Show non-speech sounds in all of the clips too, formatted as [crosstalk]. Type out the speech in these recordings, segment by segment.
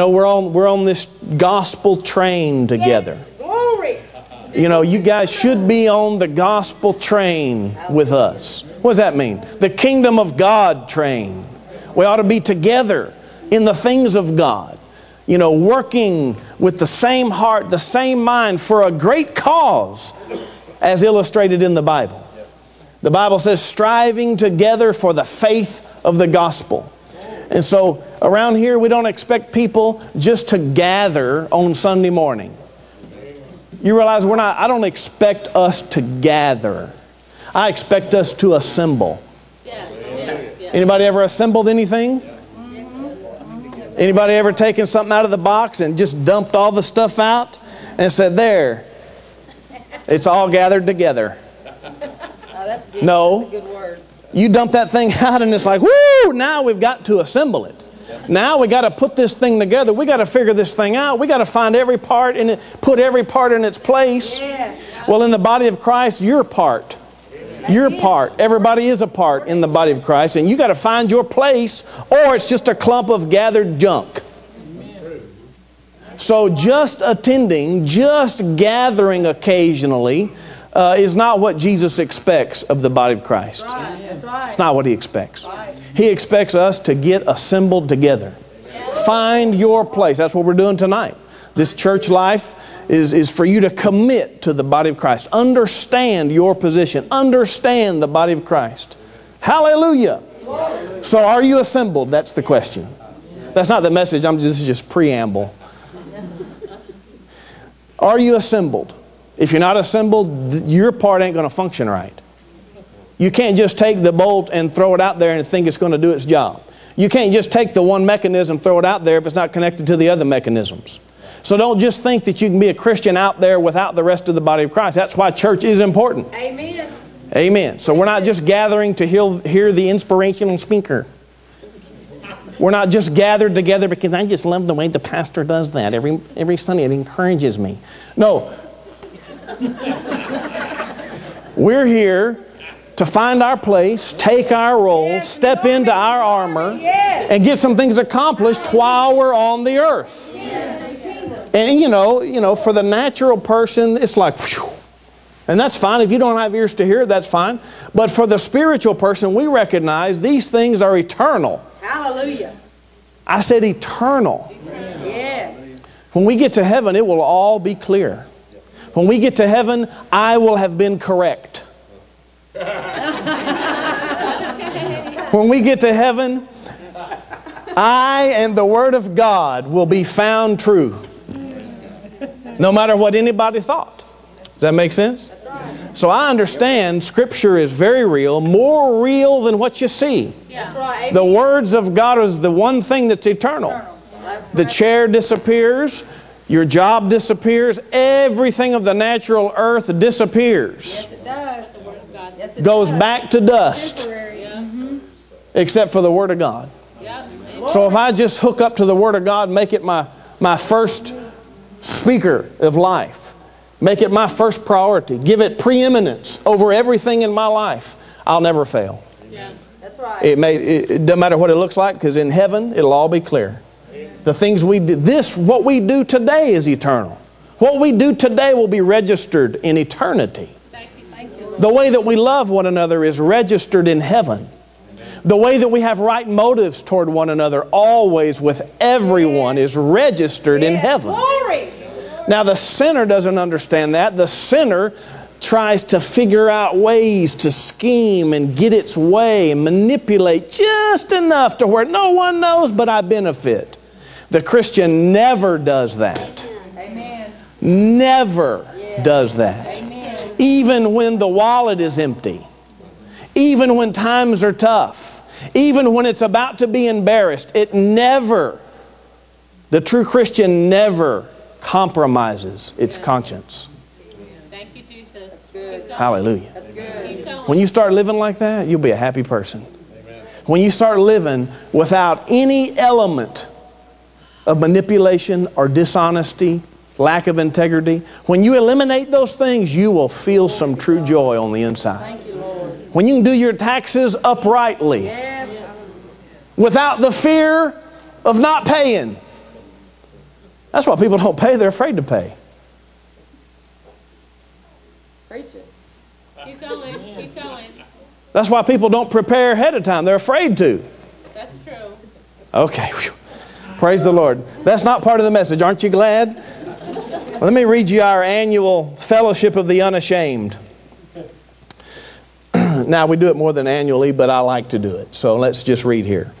know, we're on, we're on this gospel train together. Yes. Glory. You know, you guys should be on the gospel train with us. What does that mean? The kingdom of God train. We ought to be together in the things of God. You know, working with the same heart, the same mind for a great cause as illustrated in the Bible. The Bible says, striving together for the faith of the gospel. And so around here, we don't expect people just to gather on Sunday morning. You realize we're not, I don't expect us to gather. I expect us to assemble. Anybody ever assembled anything? Anybody ever taken something out of the box and just dumped all the stuff out and said, There, it's all gathered together? Oh, that's good. No. That's a good word. You dump that thing [laughs] out and it's like, whoo, now we've got to assemble it. Now we got to put this thing together. We got to figure this thing out. We got to find every part and put every part in its place. Yes. Well, in the body of Christ, your part. Your part. Everybody is a part in the body of Christ, and you got to find your place, or it's just a clump of gathered junk. So, just attending, just gathering occasionally, uh, is not what Jesus expects of the body of Christ. Right. That's right. It's not what He expects. He expects us to get assembled together. Find your place. That's what we're doing tonight. This church life is, is for you to commit to the body of Christ. Understand your position. Understand the body of Christ. Hallelujah. So, are you assembled? That's the question. That's not the message. I'm just, this is just preamble. Are you assembled? If you're not assembled, your part ain't going to function right. You can't just take the bolt and throw it out there and think it's going to do its job. You can't just take the one mechanism, throw it out there if it's not connected to the other mechanisms. So don't just think that you can be a Christian out there without the rest of the body of Christ. That's why church is important. Amen. Amen. So we're not just gathering to hear, hear the inspirational speaker. We're not just gathered together because I just love the way the pastor does that. Every, every Sunday it encourages me. No. We're here to find our place, take our role, step into our armor, and get some things accomplished while we're on the earth. And you know, you know, for the natural person, it's like, phew. and that's fine. If you don't have ears to hear, that's fine. But for the spiritual person, we recognize these things are eternal. Hallelujah. I said eternal. Yes. When we get to heaven, it will all be clear. When we get to heaven, I will have been correct. [laughs] when we get to heaven, I and the Word of God will be found true. No matter what anybody thought. Does that make sense? So I understand Scripture is very real, more real than what you see. The words of God is the one thing that's eternal. The chair disappears, your job disappears, everything of the natural earth disappears, Yes, it does. The Word of God. Yes, it goes does. back to dust, Temporary. Mm-hmm. except for the Word of God. So if I just hook up to the Word of God, make it my, my first speaker of life, make it my first priority, give it preeminence over everything in my life, I'll never fail. Yeah. That's right. It, may, it, it doesn't matter what it looks like because in heaven it'll all be clear. The things we do, this, what we do today is eternal. What we do today will be registered in eternity. Thank you, thank you. The way that we love one another is registered in heaven. The way that we have right motives toward one another, always with everyone, is registered in heaven. Glory. Now, the sinner doesn't understand that. The sinner tries to figure out ways to scheme and get its way and manipulate just enough to where no one knows, but I benefit. The Christian never does that. Amen. Never does that. Amen. Even when the wallet is empty, even when times are tough, even when it's about to be embarrassed, it never, the true Christian never compromises its conscience. Thank you, Jesus. That's good. Hallelujah. That's good. When you start living like that, you'll be a happy person. When you start living without any element of manipulation or dishonesty, lack of integrity, when you eliminate those things, you will feel some true joy on the inside. Thank you, Lord. When you can do your taxes uprightly Yes. without the fear of not paying, That's why people don't pay, they're afraid to pay. Preach it. Keep going, keep going. That's why people don't prepare ahead of time, they're afraid to. That's true. Okay. [laughs] praise the Lord. That's not part of the message, aren't you glad? Let me read you our annual Fellowship of the Unashamed. [clears throat] now, we do it more than annually, but I like to do it. So let's just read here.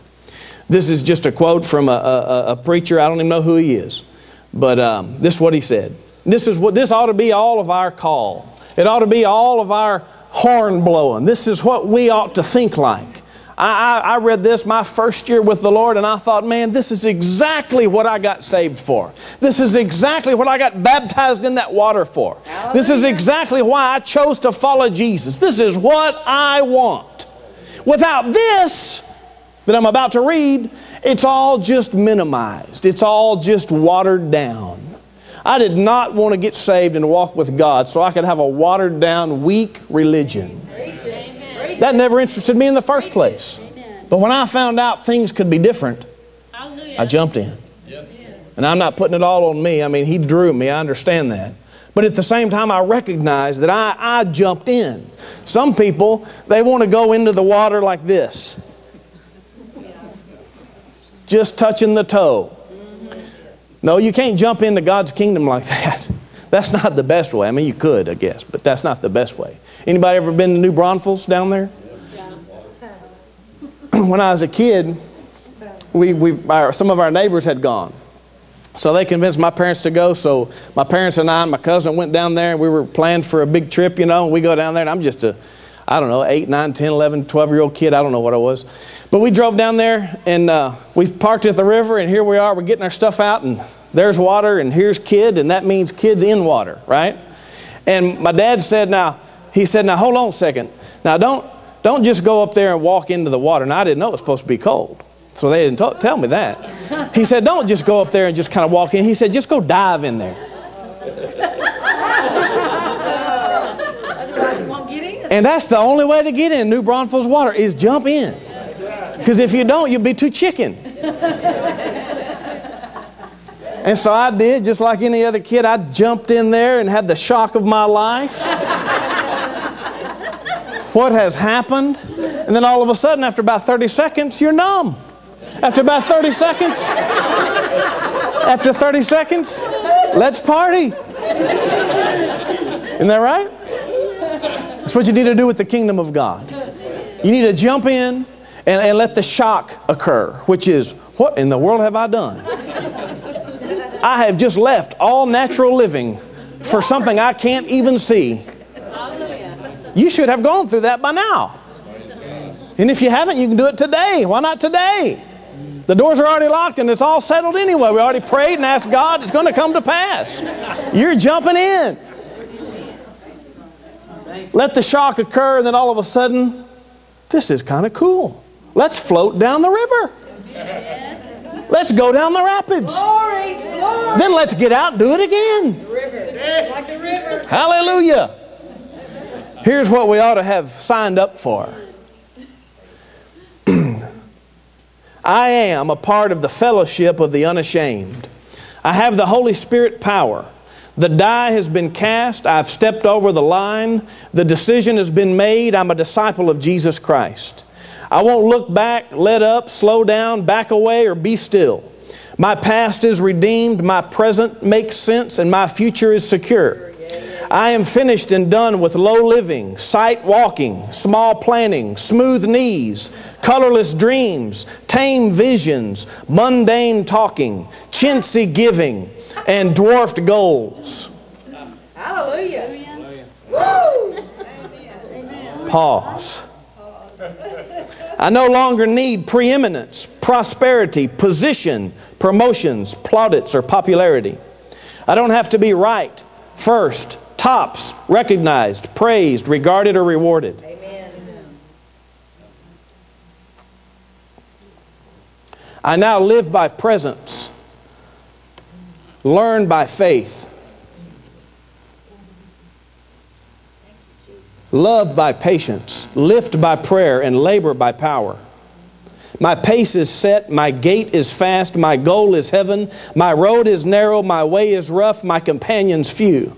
This is just a quote from a, a, a preacher. I don't even know who he is. But um, this is what he said. This, is what, this ought to be all of our call. It ought to be all of our horn blowing. This is what we ought to think like. I, I, I, read this my first year with the Lord, and I thought, man, this is exactly what I got saved for. This is exactly what I got baptized in that water for. Hallelujah. This is exactly why I chose to follow Jesus. This is what I want. Without this that I'm about to read, it's all just minimized, it's all just watered down. I did not want to get saved and walk with God so I could have a watered down, weak religion. That never interested me in the first place. But when I found out things could be different, I jumped in. And I'm not putting it all on me. I mean, He drew me, I understand that. But at the same time, I recognize that I, I jumped in. Some people, they want to go into the water like this just touching the toe. No, you can't jump into God's kingdom like [laughs] that. That's not the best way. I mean, you could, I guess, but that's not the best way. Anybody ever been to New Braunfels down there? [clears throat] when I was a kid, we, we, our, some of our neighbors had gone. So they convinced my parents to go. So my parents and I and my cousin went down there and we were planned for a big trip, you know. We go down there and I'm just a, I don't know, 8, 9, 10, 11, 12 year old kid. I don't know what I was. But we drove down there and uh, we parked at the river and here we are. We're getting our stuff out and there's water and here's kid and that means kids in water, right? And my dad said, now, he said, now hold on a second. Now don't, don't just go up there and walk into the water. Now I didn't know it was supposed to be cold. So they didn't tell me that. He said, don't just go up there and just kind of walk in. He said, just go dive in there. And that's the only way to get in New Braunfels water is jump in. Because if you don't, you'll be too chicken. And so I did, just like any other kid. I jumped in there and had the shock of my life. What has happened? And then all of a sudden, after about 30 seconds, you're numb. After about 30 seconds, after 30 seconds, let's party. Isn't that right? That's what you need to do with the kingdom of God. You need to jump in and, and let the shock occur, which is, what in the world have I done? I have just left all natural living for something I can't even see. You should have gone through that by now. And if you haven't, you can do it today. Why not today? The doors are already locked and it's all settled anyway. We already prayed and asked God, it's going to come to pass. You're jumping in. Let the shock occur, and then all of a sudden, this is kind of cool. Let's float down the river. Let's go down the rapids. Glory, glory. Then let's get out and do it again. River. Like the river. Hallelujah. Here's what we ought to have signed up for. [clears throat] I am a part of the fellowship of the unashamed. I have the Holy Spirit power. The die has been cast. I've stepped over the line. The decision has been made. I'm a disciple of Jesus Christ. I won't look back, let up, slow down, back away, or be still. My past is redeemed, my present makes sense, and my future is secure. I am finished and done with low living, sight walking, small planning, smooth knees, colorless dreams, tame visions, mundane talking, chintzy giving, and dwarfed goals. Hallelujah. Woo! Pause. I no longer need preeminence, prosperity, position, promotions, plaudits, or popularity. I don't have to be right, first, tops, recognized, praised, regarded, or rewarded. Amen. I now live by presence, learn by faith, love by patience, lift by prayer, and labor by power. My pace is set, my gait is fast, my goal is heaven, my road is narrow, my way is rough, my companions few.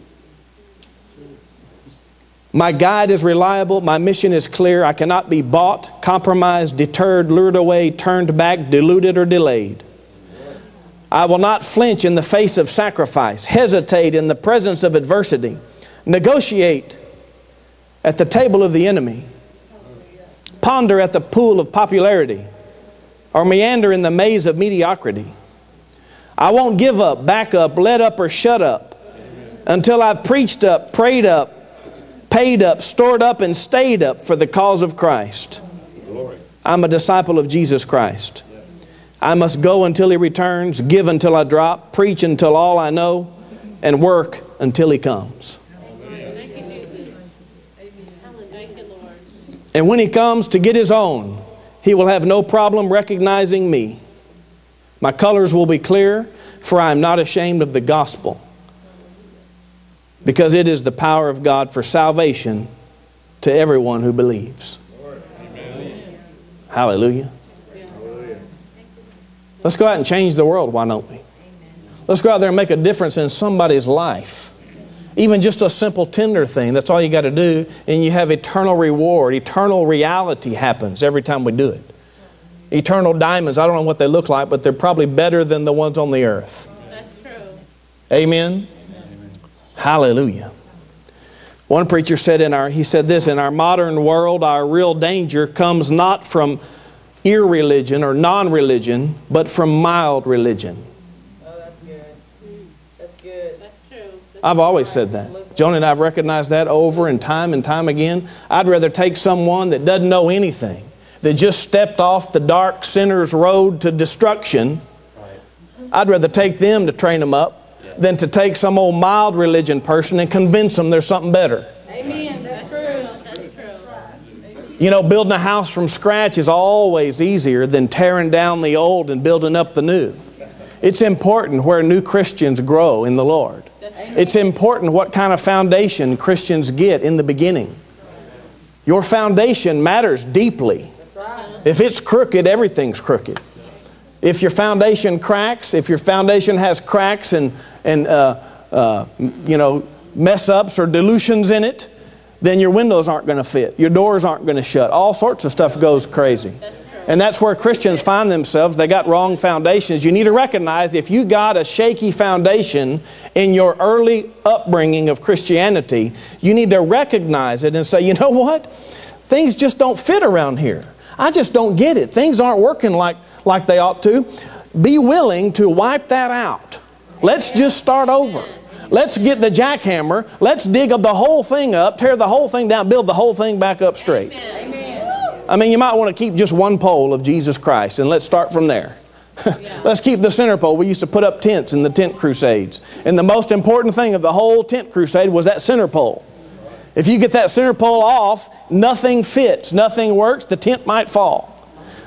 My guide is reliable, my mission is clear. I cannot be bought, compromised, deterred, lured away, turned back, deluded, or delayed. I will not flinch in the face of sacrifice, hesitate in the presence of adversity, negotiate at the table of the enemy, ponder at the pool of popularity, or meander in the maze of mediocrity. I won't give up, back up, let up, or shut up until I've preached up, prayed up, paid up, stored up, and stayed up for the cause of Christ. I'm a disciple of Jesus Christ. I must go until He returns, give until I drop, preach until all I know, and work until He comes. Thank you, Jesus. Thank you, Lord. And when He comes to get His own, He will have no problem recognizing me. My colors will be clear, for I am not ashamed of the gospel, because it is the power of God for salvation to everyone who believes. Hallelujah. Let's go out and change the world, why don't we? Let's go out there and make a difference in somebody's life. Even just a simple tender thing, that's all you got to do, and you have eternal reward. Eternal reality happens every time we do it. Eternal diamonds, I don't know what they look like, but they're probably better than the ones on the earth. That's true. Amen. Hallelujah. One preacher said in our he said this in our modern world our real danger comes not from irreligion or non-religion but from mild religion. Oh, that's good. That's good. That's true. I've always said that. Joni and I've recognized that over and time and time again. I'd rather take someone that doesn't know anything, that just stepped off the dark sinner's road to destruction. I'd rather take them to train them up than to take some old mild religion person and convince them there's something better. Amen. That's true. That's true. You know, building a house from scratch is always easier than tearing down the old and building up the new. It's important where new Christians grow in the Lord. It's important what kind of foundation Christians get in the beginning. Your foundation matters deeply. If it's crooked, everything's crooked. If your foundation cracks, if your foundation has cracks and, and uh, uh, you know, mess ups or dilutions in it, then your windows aren't going to fit. Your doors aren't going to shut. All sorts of stuff goes crazy. And that's where Christians find themselves. They got wrong foundations. You need to recognize if you got a shaky foundation in your early upbringing of Christianity, you need to recognize it and say, you [laughs] know what? Things just don't fit around here. I just don't get it. Things aren't working like, like they ought to. Be willing to wipe that out. Let's just start over. Let's get the jackhammer. Let's dig up the whole thing up, tear the whole thing down, build the whole thing back up straight. I mean, you might want to keep just one pole of Jesus Christ, and let's start from there. [laughs] let's keep the center pole. We used to put up tents in the tent crusades. And the most important thing of the whole tent crusade was that center pole. If you get that center pole off, nothing fits, nothing works, the tent might fall.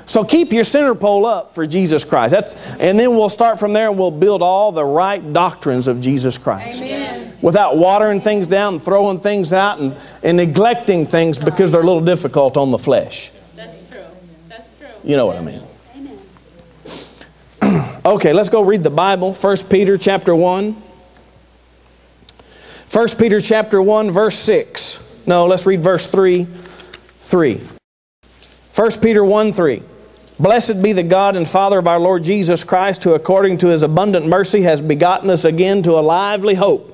So keep your center pole up for Jesus Christ. That's, and then we'll start from there and we'll build all the right doctrines of Jesus Christ. Amen. Without watering things down, and throwing things out, and, and neglecting things because they're a little difficult on the flesh. That's true. That's true. You know what I mean. [clears throat] okay, let's go read the Bible. 1 Peter chapter 1. 1 Peter chapter 1, verse 6. No, let's read verse 3. 3. 1 Peter 1 3. Blessed be the God and Father of our Lord Jesus Christ, who according to his abundant mercy has begotten us again to a lively hope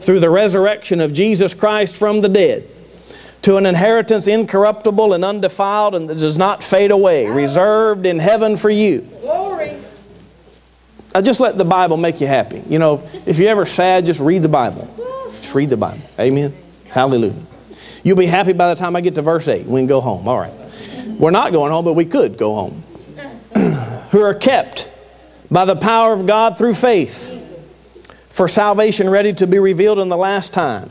through the resurrection of Jesus Christ from the dead, to an inheritance incorruptible and undefiled and that does not fade away, reserved in heaven for you. Glory. Uh, just let the Bible make you happy. You know, if you're ever sad, just read the Bible. Just read the Bible. Amen. Hallelujah. You'll be happy by the time I get to verse 8. We can go home. All right. We're not going home, but we could go home. [clears throat] Who are kept by the power of God through faith for salvation ready to be revealed in the last time.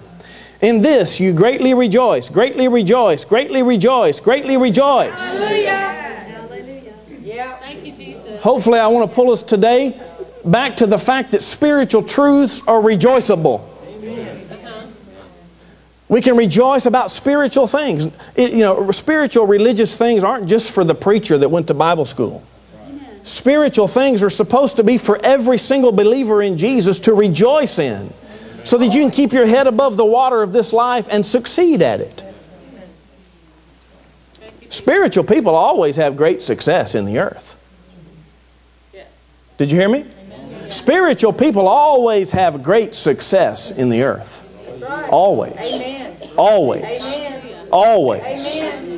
In this you greatly rejoice, greatly rejoice, greatly rejoice, greatly rejoice. Hallelujah. Yeah. Thank you, Jesus. Hopefully, I want to pull us today back to the fact that spiritual truths are rejoiceable. We can rejoice about spiritual things. It- you know, spiritual religious things aren't just for the preacher that went to Bible school. Spiritual things are supposed to be for every single believer in Jesus to rejoice in so that you can keep your head above the water of this life and succeed at it. Spiritual people always have great success in the earth. Did you hear me? Spiritual people always have great success in the earth. Always. Amen. Always. Amen. Always. Amen.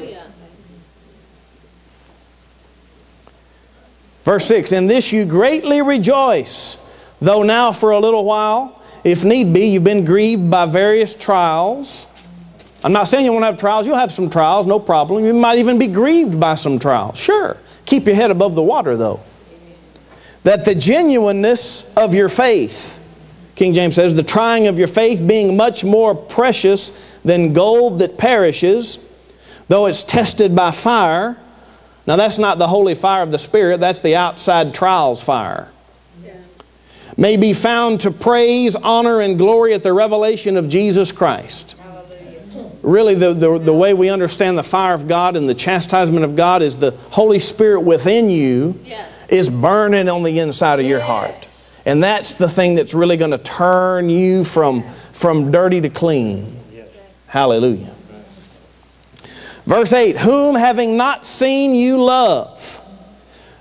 Verse 6 In this you greatly rejoice, though now for a little while, if need be, you've been grieved by various trials. I'm not saying you won't have trials, you'll have some trials, no problem. You might even be grieved by some trials. Sure. Keep your head above the water, though. That the genuineness of your faith, King James says, the trying of your faith being much more precious than gold that perishes, though it's tested by fire. Now, that's not the holy fire of the Spirit, that's the outside trials fire. May be found to praise, honor, and glory at the revelation of Jesus Christ. Really, the, the, the way we understand the fire of God and the chastisement of God is the Holy Spirit within you Yes. is burning on the inside of your heart. And that's the thing that's really going to turn you from, from dirty to clean. Hallelujah. Verse 8 Whom having not seen you love.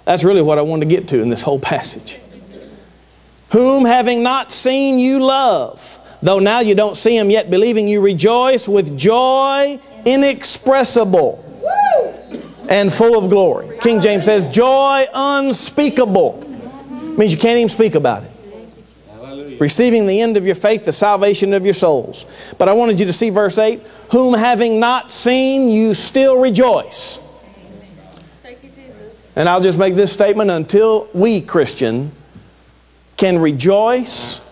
That's really what I wanted to get to in this whole passage. Whom having not seen you love, though now you don't see him yet believing, you rejoice with joy inexpressible and full of glory. King James says, joy unspeakable. Means you can't even speak about it. Receiving the end of your faith, the salvation of your souls. But I wanted you to see verse 8 Whom having not seen, you still rejoice. Thank you, Jesus. And I'll just make this statement until we, Christian, can rejoice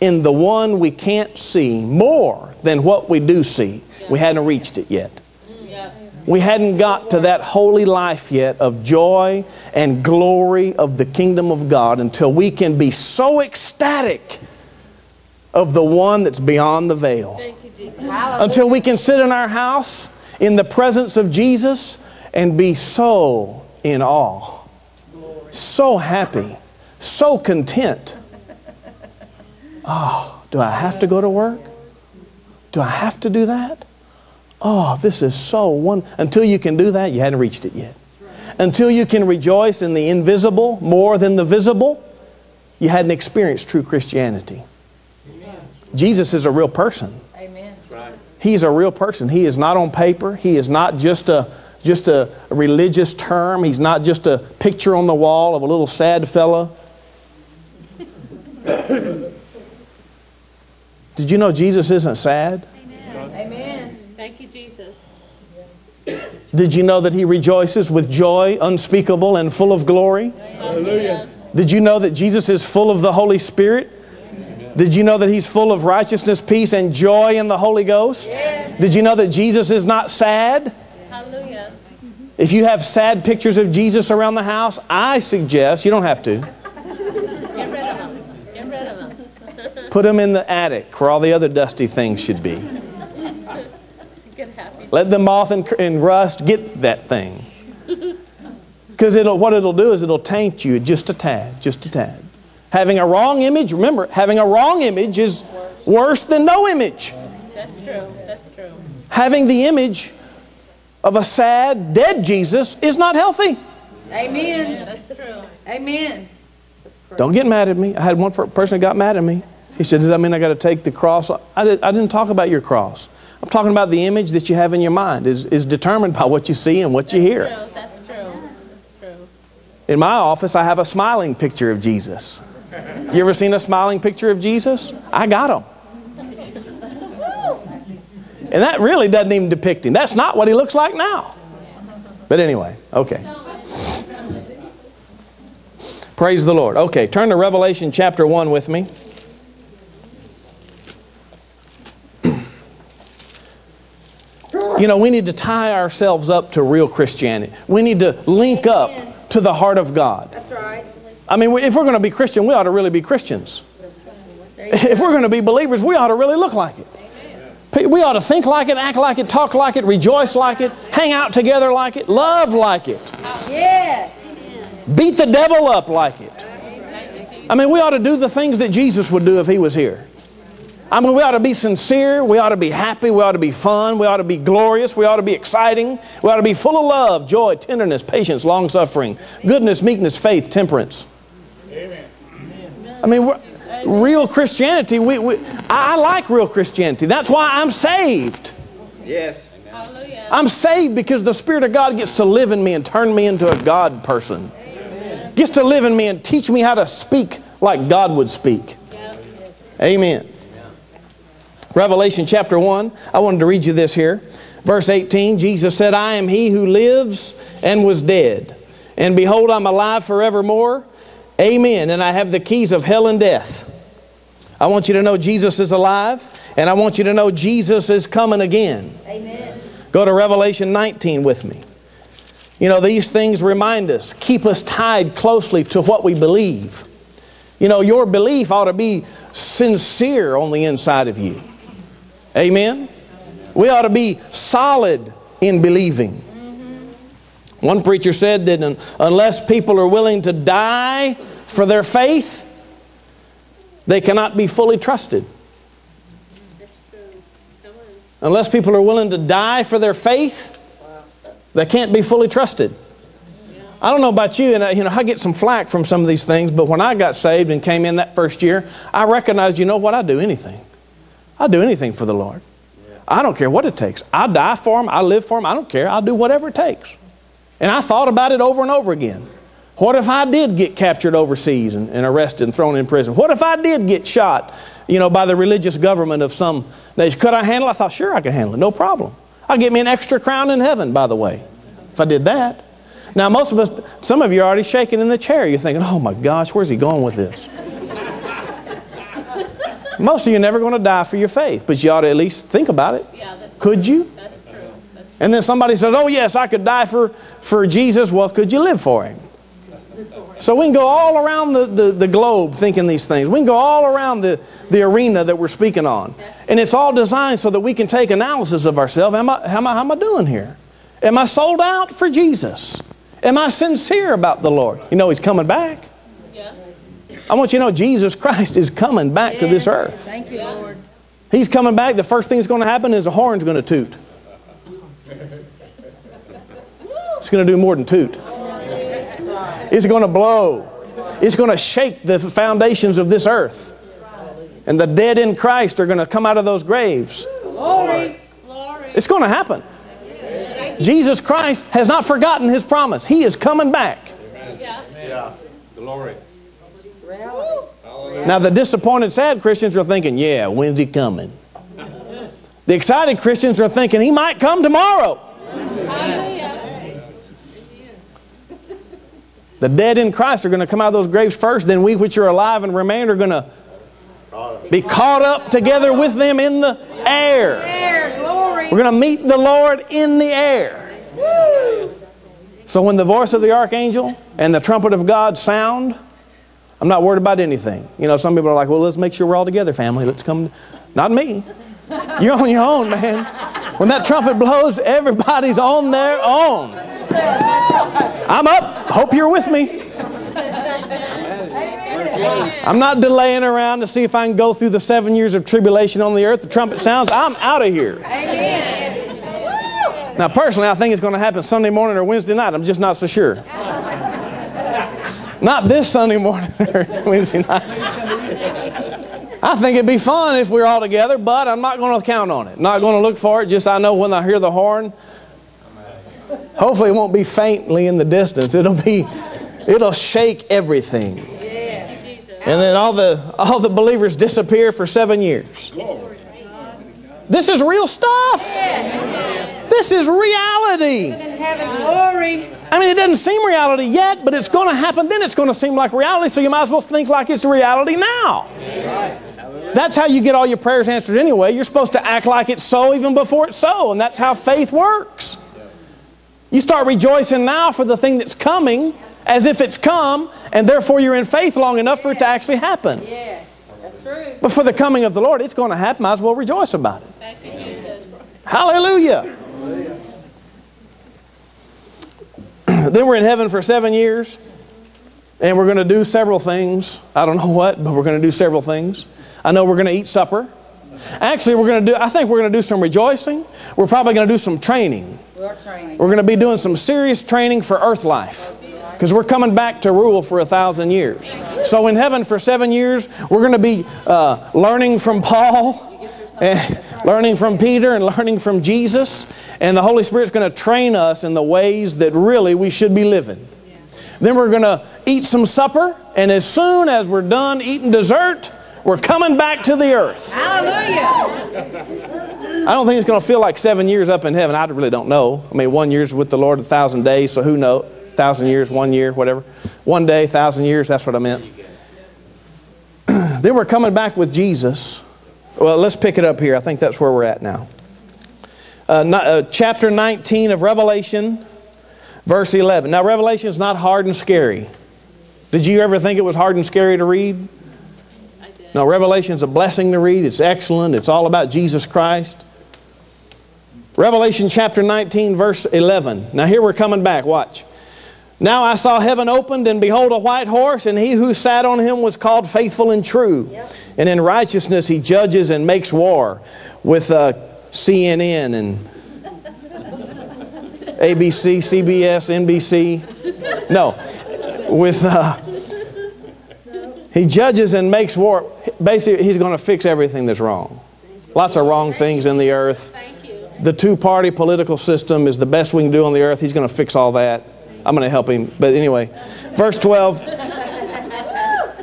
in the one we can't see more than what we do see, we hadn't reached it yet. We hadn't got to that holy life yet of joy and glory of the kingdom of God until we can be so ecstatic of the one that's beyond the veil. Thank you, Jesus. Until we can sit in our house in the presence of Jesus and be so in awe, so happy, so content. Oh, do I have to go to work? Do I have to do that? Oh, this is so one. Until you can do that, you hadn't reached it yet. Until you can rejoice in the invisible more than the visible, you hadn't experienced true Christianity. Jesus is a real person. Amen. He's a real person. He is not on paper. He is not just a just a religious term. He's not just a picture on the wall of a little sad fella. [laughs] Did you know Jesus isn't sad? Amen. Thank you, Jesus. Did you know that he rejoices with joy unspeakable and full of glory? Hallelujah. Did you know that Jesus is full of the Holy Spirit? Did you know that he's full of righteousness, peace, and joy in the Holy Ghost? Did you know that Jesus is not sad? Hallelujah. If you have sad pictures of Jesus around the house, I suggest, you don't have to, Get rid of them. Get rid of them. [laughs] put them in the attic where all the other dusty things should be. Get happy. Let the moth and, and rust get that thing. [laughs] Because it'll, what it'll do is it'll taint you just a tad, just a tad. Having a wrong image, remember, having a wrong image is worse than no image. That's true. That's true. Having the image of a sad, dead Jesus is not healthy. Amen. That's true. Amen. Don't get mad at me. I had one person that got mad at me. He said, Does that mean I got to take the cross? I, did, I didn't talk about your cross. I'm talking about the image that you have in your mind is, is determined by what you see and what you hear. True. That's true. That's true. In my office, I have a smiling picture of Jesus. You ever seen a smiling picture of Jesus? I got them. And that really doesn't even depict him. That's not what he looks like now. But anyway, okay. Praise the Lord. Okay, turn to Revelation chapter 1 with me. You know, we need to tie ourselves up to real Christianity. We need to link up to the heart of God. That's right. I mean, if we're going to be Christian, we ought to really be Christians. If we're going to be believers, we ought to really look like it. We ought to think like it, act like it, talk like it, rejoice like it, hang out together like it, love like it, Yes. beat the devil up like it. I mean, we ought to do the things that Jesus would do if he was here. I mean, we ought to be sincere. We ought to be happy. We ought to be fun. We ought to be glorious. We ought to be exciting. We ought to be full of love, joy, tenderness, patience, long suffering, goodness, meekness, faith, temperance. Amen. I mean, we're- real Christianity, we, we, I I like real Christianity. That's why I'm saved. Yes. Hallelujah. I'm saved because the Spirit of God gets to live in me and turn me into a God person. Amen. Gets to live in me and teach me how to speak like God would speak. Amen. Revelation chapter 1, I wanted to read you this here. Verse 18 Jesus said, I am he who lives and was dead. And behold, I'm alive forevermore. Amen. And I have the keys of hell and death. I want you to know Jesus is alive, and I want you to know Jesus is coming again. Amen. Go to Revelation 19 with me. You know, these things remind us, keep us tied closely to what we believe. You know, your belief ought to be sincere on the inside of you. Amen? We ought to be solid in believing. One preacher said that unless people are willing to die for their faith, they cannot be fully trusted. Unless people are willing to die for their faith, they can't be fully trusted. I don't know about you, and I, you know I get some flack from some of these things, but when I got saved and came in that first year, I recognized, you know what, I'd do anything. I'd do anything for the Lord. I don't care what it takes. I die for Him. I live for Him. I don't care. I'll do whatever it takes. And I thought about it over and over again. What if I did get captured overseas and, and arrested and thrown in prison? What if I did get shot, you know, by the religious government of some nation? Could I handle it? I thought, sure, I can handle it. No problem. I'll get me an extra crown in heaven, by the way, if I did that. Now, most of us, some of you are already shaking in the chair. You're thinking, oh my gosh, where's he going with this? Most of you are never going to die for your faith, but you ought to at least think about it. Yeah, that's Could you? That's true. That's And then somebody says, Oh, yes, I could die for, for Jesus. Well, could you live for him? So we can go all around the, the, the globe thinking these things. We can go all around the, the arena that we're speaking on. And it's all designed so that we can take analysis of ourselves. Am I, how, am I, how am I doing here? Am I sold out for Jesus? Am I sincere about the Lord? You know, He's coming back. Yeah. I want you to know Jesus Christ is coming back to this earth. Thank you, Lord. He's coming back. The first thing that's going to happen is a horn's going to toot. It's going to do more than toot. It's going to blow. It's going to shake the foundations of this earth. And the dead in Christ are going to come out of those graves. Glory. Glory. It's going to happen. Jesus Christ has not forgotten his promise. He is coming back. Yeah. Glory. Now, the disappointed, sad Christians are thinking, yeah, when's he coming? The excited Christians are thinking, he might come tomorrow. The dead in Christ are going to come out of those graves first, then we which are alive and remain are going to be caught up together with them in the air. We're going to meet the Lord in the air. So when the voice of the archangel and the trumpet of God sound, I'm not worried about anything. You know, some people are like, well, let's make sure we're all together, family. Let's come. Not me. [laughs] You're on your own, man. When that trumpet blows, everybody's on their own. I'm up. Hope you're with me. I'm not delaying around to see if I can go through the seven years of tribulation on the earth. The trumpet sounds, I'm out of here. Amen. Now, personally, I think it's going to happen Sunday morning or Wednesday night. I'm just not so sure. Not this Sunday morning [laughs] or Wednesday night. I think it'd be fun if we we're all together, but I'm not going to count on it. Not going to look for it. Just I know when I hear the horn. Hopefully, it won't be faintly in the distance. It'll be, it'll shake everything. And then all the all the believers disappear for seven years. This is real stuff. This is reality. Heaven, glory. I mean, it doesn't seem reality yet, but it's going to happen. Then it's going to seem like reality. So you might as well think like it's reality now. That's how you get all your prayers answered anyway. You're supposed to act like it's so even before it's so, and that's how faith works. You start rejoicing now for the thing that's coming as if it's come, and therefore you're in faith long enough for it to actually happen. Yes, that's True. But for the coming of the Lord, it's going to happen. Might as well rejoice about it. Jesus. Hallelujah. [clears throat] then we're in heaven for seven years, and we're going to do several things. I don't know what, but we're going to do several things. I know we're going to eat supper. Actually, we're going to do, I think we're going to do some rejoicing. We're probably going to do some training. We're training. We're going to be doing some serious training for earth life because we're coming back to rule for a thousand years. So in heaven for seven years, we're going to be uh, learning from Paul, [laughs] and learning from Peter, and learning from Jesus. And the Holy Spirit's going to train us in the ways that really we should be living. Then we're going to eat some supper, and as soon as we're done eating dessert, we're coming back to the earth. Hallelujah. I don't think it's going to feel like seven years up in heaven. I really don't know. I mean, one year's with the Lord a thousand days, so who knows? Thousand years, one year, whatever. One day, thousand years, that's what I meant. [clears throat] then we're coming back with Jesus. Well, let's pick it up here. I think that's where we're at now. Uh, no- uh, chapter 19 of Revelation, verse 11. Now, Revelation is not hard and scary. Did you ever think it was hard and scary to read? I did. No, Revelation is a blessing to read. It's excellent. It's all about Jesus Christ. Revelation chapter 19, verse 11. Now, here we're coming back. Watch. Now I saw heaven opened, and behold, a white horse, and he who sat on him was called faithful and true. And in righteousness he judges and makes war with uh, CNN and [laughs] ABC, CBS, NBC. No, with. Uh, he judges and makes war. Basically, he's going to fix everything that's wrong. Lots of wrong things in the earth. The two party political system is the best we can do on the earth. He's going to fix all that. I'm going to help him. But anyway, verse 12.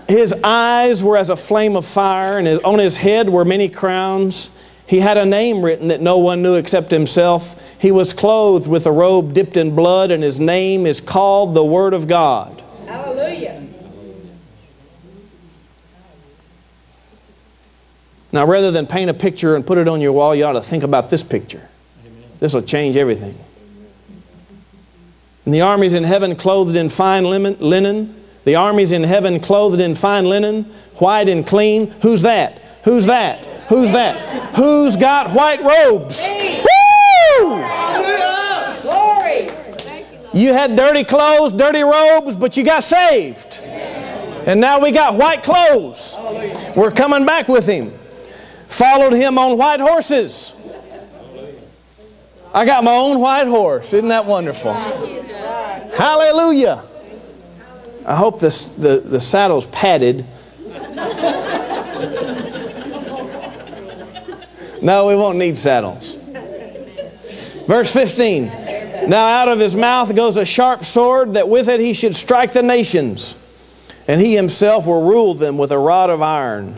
His eyes were as a flame of fire, and his, on his head were many crowns. He had a name written that no one knew except himself. He was clothed with a robe dipped in blood, and his name is called the Word of God. Hallelujah. Now, rather than paint a picture and put it on your wall, you ought to think about this picture. This will change everything. And the armies in heaven clothed in fine linen, linen. The armies in heaven clothed in fine linen, white and clean. Who's that? Who's that? Who's that? Who's got white robes? Woo! Glory. You had dirty clothes, dirty robes, but you got saved. And now we got white clothes. We're coming back with him. Followed him on white horses. I got my own white horse. Isn't that wonderful? Hallelujah. I hope the, the saddle's padded. No, we won't need saddles. Verse 15. Now out of his mouth goes a sharp sword, that with it he should strike the nations, and he himself will rule them with a rod of iron.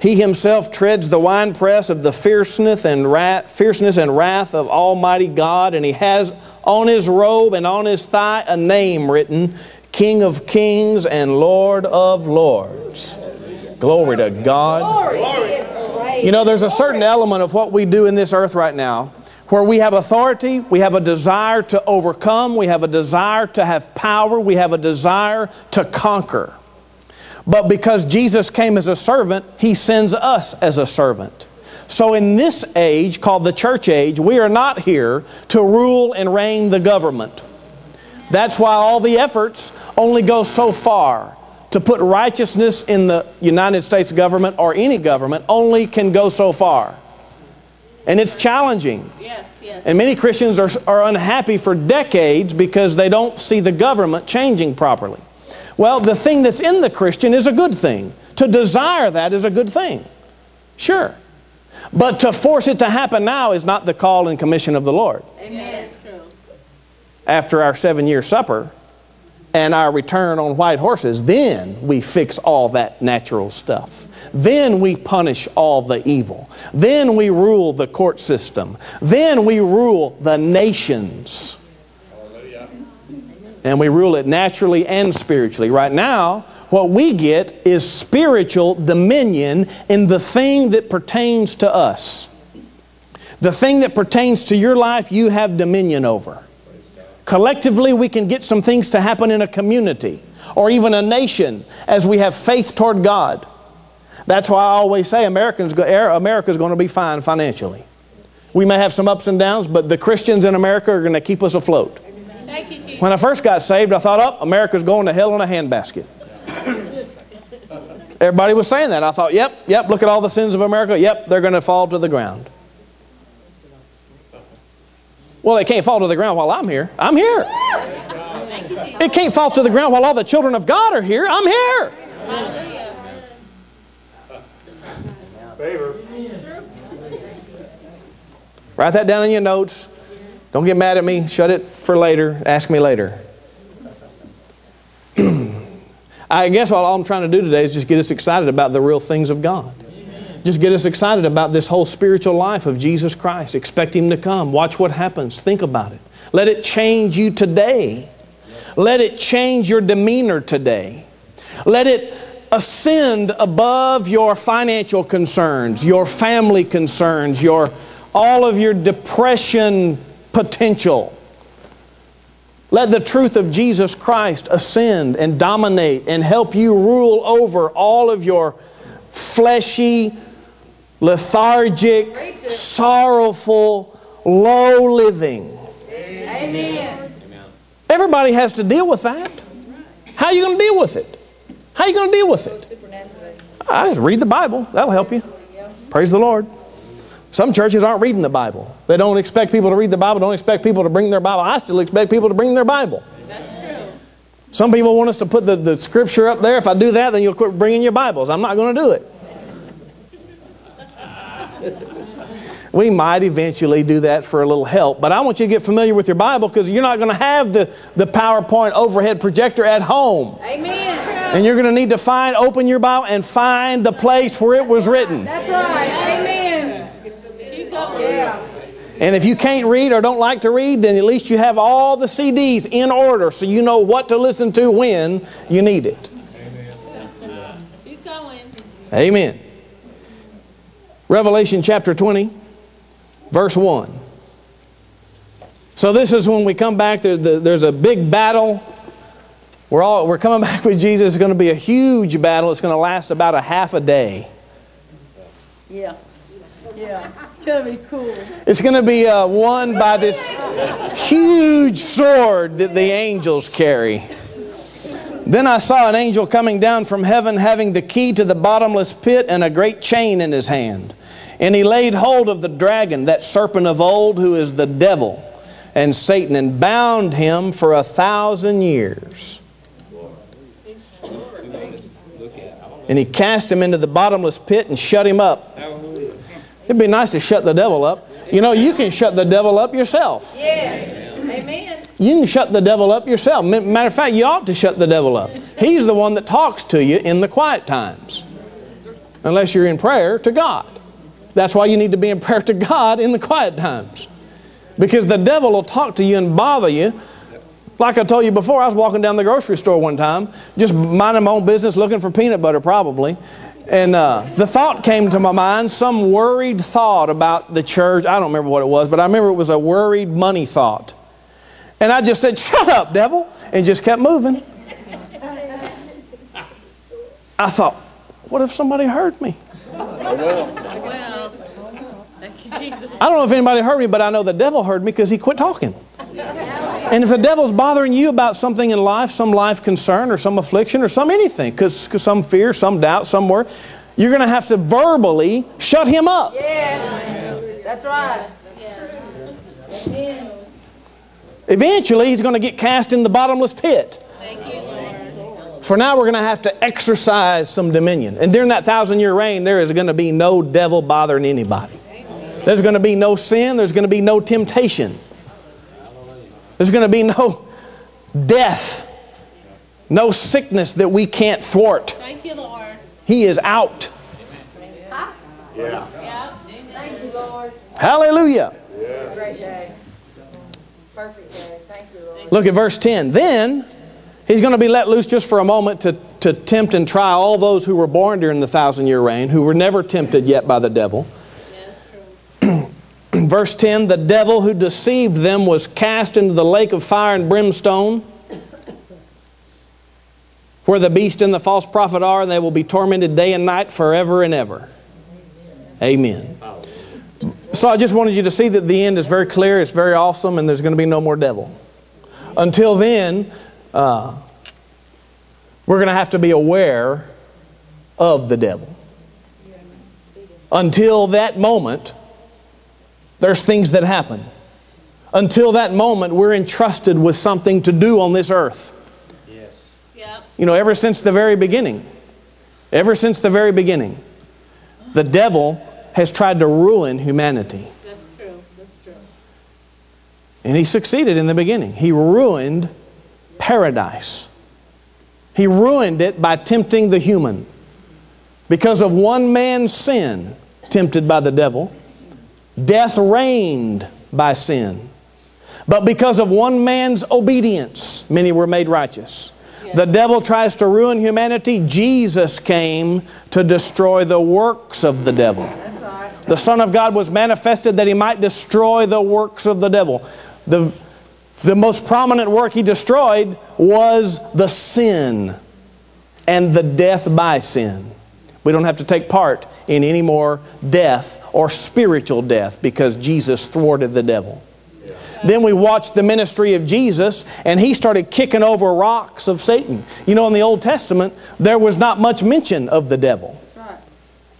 He himself treads the winepress of the fierceness and wrath, fierceness and wrath of Almighty God, and he has on his robe and on his thigh a name written, King of Kings and Lord of Lords. Glory to God. Glory. You know, there's a certain element of what we do in this earth right now where we have authority, we have a desire to overcome, we have a desire to have power, we have a desire to conquer. But because Jesus came as a servant, He sends us as a servant. So in this age, called the church age, we are not here to rule and reign the government. That's why all the efforts only go so far. To put righteousness in the United States government or any government only can go so far. And it's challenging. Yes, yes. And many Christians are, are unhappy for decades because they don't see the government changing properly. Well, the thing that's in the Christian is a good thing. To desire that is a good thing. Sure. But to force it to happen now is not the call and commission of the Lord. Amen. After our seven year supper and our return on white horses, then we fix all that natural stuff. Then we punish all the evil. Then we rule the court system. Then we rule the nations. And we rule it naturally and spiritually. Right now, what we get is spiritual dominion in the thing that pertains to us. The thing that pertains to your life, you have dominion over. Collectively, we can get some things to happen in a community or even a nation as we have faith toward God. That's why I always say Americans America's going to be fine financially. We may have some ups and downs, but the Christians in America are going to keep us afloat. Thank you, Jesus. When I first got saved, I thought, oh, America's going to hell in a handbasket. Everybody was saying that. I thought, yep, yep, look at all the sins of America. Yep, they're going to fall to the ground. Well, they can't fall to the ground while I'm here. I'm here. Thank you, Jesus. It can't fall to the ground while all the children of God are here. I'm here. Favor. Write that down in your notes. Don't get mad at me. Shut it for later. Ask me later. [clears throat] I guess what all I'm trying to do today is just get us excited about the real things of God. Just get us excited about this whole spiritual life of Jesus Christ. Expect Him to come. Watch what happens. Think about it. Let it change you today. Let it change your demeanor today. Let it ascend above your financial concerns, your family concerns, your all of your depression potential. Let the truth of Jesus Christ ascend and dominate and help you rule over all of your fleshy, lethargic, sorrowful, low living. Amen. Everybody has to deal with that. How are you going to deal with it? How are you going to deal with it? I read the Bible. That'll help you. Praise the Lord. Some churches aren't reading the Bible. They don't expect people to read the Bible, don't expect people to bring their Bible. I still expect people to bring their Bible. That's true. Some people want us to put the, the scripture up there. If I do that, then you'll quit bringing your Bibles. I'm not going to do it. We might eventually do that for a little help, but I want you to get familiar with your Bible because you're not going to have the, the PowerPoint overhead projector at home. Amen. And you're going to need to find, open your Bible and find the place where it was written. That's right. Amen. Keep going. Yeah. And if you can't read or don't like to read, then at least you have all the CDs in order so you know what to listen to when you need it. Amen. Keep going. Amen. Revelation chapter 20, verse 1. So this is when we come back. There's a big battle. We're all we're coming [laughs] back with Jesus. It's going to be a huge battle. It's going to last about a half a day. Yeah. Yeah. It's going to be cool. It's to be uh, won by this huge sword that the angels carry. Then I saw an angel coming down from heaven having the key to the bottomless pit and a great chain in his hand. And he laid hold of the dragon, that serpent of old, who is the devil and Satan, and bound him for a thousand years. And he cast him into the bottomless pit and shut him up. It'd be nice to shut the devil up. You know, you can shut the devil up yourself. Yes. Amen. You can shut the devil up yourself. Matter of fact, you ought to shut the devil up. He's the one that talks to you in the quiet times, unless you're in prayer to God. That's why you need to be in prayer to God in the quiet times. Because the devil will talk to you and bother you. Like I told you before, I was walking down the grocery store one time, just minding my own business, looking for peanut butter probably. And uh, the thought came to my mind, some worried thought about the church. I don't remember what it was, but I remember it was a worried money thought. And I just said, Shut up, devil, and just kept moving. I thought, What if somebody heard me? Well, thank you, Jesus. I don't know if anybody heard me, but I know the devil heard me because he quit talking. And if the devil's bothering you about something in life, some life concern or some affliction or some anything, because some fear, some doubt, some worry, you're going to have to verbally shut him up. Yes. That's right. Amen. Eventually, he's going to get cast in the bottomless pit. Thank you, Lord. For now, we're going to have to exercise some dominion. And during that thousand year reign, there is going to be no devil bothering anybody. There's going to be no sin. There's going to be no temptation. There's going to be no death, no sickness that we can't thwart. Thank you, Lord. He is out. Yeah. Yeah. Thank you, Lord. Hallelujah. Great day. Perfect day. Thank you, Lord. Look at verse 10. Then he's going to be let loose just for a moment to, to tempt and try all those who were born during the thousand year reign, who were never tempted yet by the devil. Verse 10 The devil who deceived them was cast into the lake of fire and brimstone, where the beast and the false prophet are, and they will be tormented day and night forever and ever. Amen. So I just wanted you to see that the end is very clear, it's very awesome, and there's going to be no more devil. Until then, uh, we're going to have to be aware of the devil. Until that moment, there's things that happen. Until that moment, we're entrusted with something to do on this earth. Yep. You know, ever since the very beginning, ever since the very beginning, the devil has tried to ruin humanity. That's true. That's true. And he succeeded in the beginning. He ruined paradise. He ruined it by tempting the human. Because of one man's sin, tempted by the devil, death reigned by sin. But because of one man's obedience, many were made righteous. The devil tries to ruin humanity. Jesus came to destroy the works of the devil. The Son of God was manifested that he might destroy the works of the devil. The, the most prominent work he destroyed was the sin and the death by sin. We don't have to take part in any more death or spiritual death because Jesus thwarted the devil. Then we watched the ministry of Jesus, and he started kicking over rocks of Satan. You know, in the Old Testament, there was not much mention of the devil.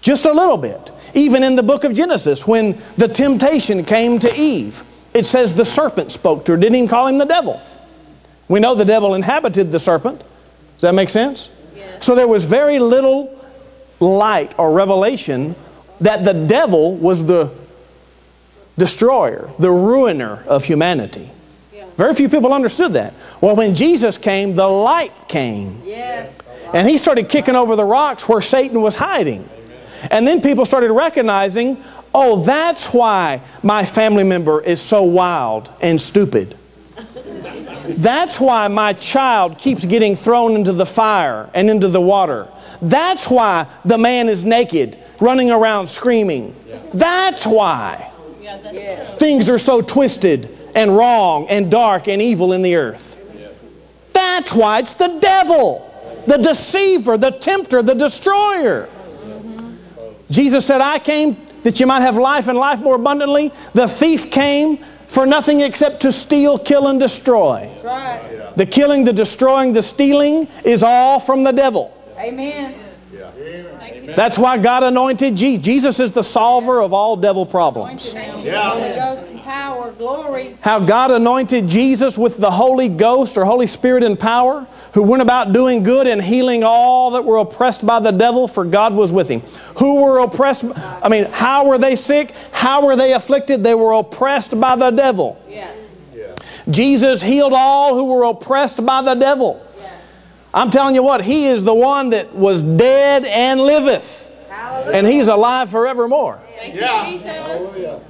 Just a little bit. Even in the book of Genesis, when the temptation came to Eve, it says the serpent spoke to her, didn't even call him the devil. We know the devil inhabited the serpent. Does that make sense? So there was very little light or revelation that the devil was the destroyer, the ruiner of humanity. Very few people understood that. Well, when Jesus came, the light came. Yes. And he started kicking over the rocks where Satan was hiding. And then people started recognizing, oh, that's why my family member is so wild and stupid. [laughs] That's why my child keeps getting thrown into the fire and into the water. That's why the man is naked, running around screaming. That's why Yeah, that's true. things are so twisted and wrong and dark and evil in the earth. That's why it's the devil, the deceiver, the tempter, the destroyer. Jesus said, I came that you might have life and life more abundantly. The thief came for nothing except to steal, kill, and destroy. Right. The killing, the destroying, the stealing is all from the devil. Amen. That's why God anointed Jesus. Jesus is the solver of all devil problems. Yeah. Holy Ghost and power, glory. How God anointed Jesus with the Holy Ghost or Holy Spirit and power, who went about doing good and healing all that were oppressed by the devil, for God was with him. Who were oppressed? I mean, how were they sick? How were they afflicted? They were oppressed by the devil. Yeah. Jesus healed all who were oppressed by the devil. I'm telling you what, He is the one that was dead and liveth. Hallelujah. And He's alive forevermore. Thank Yeah. you, Jesus. Thank you.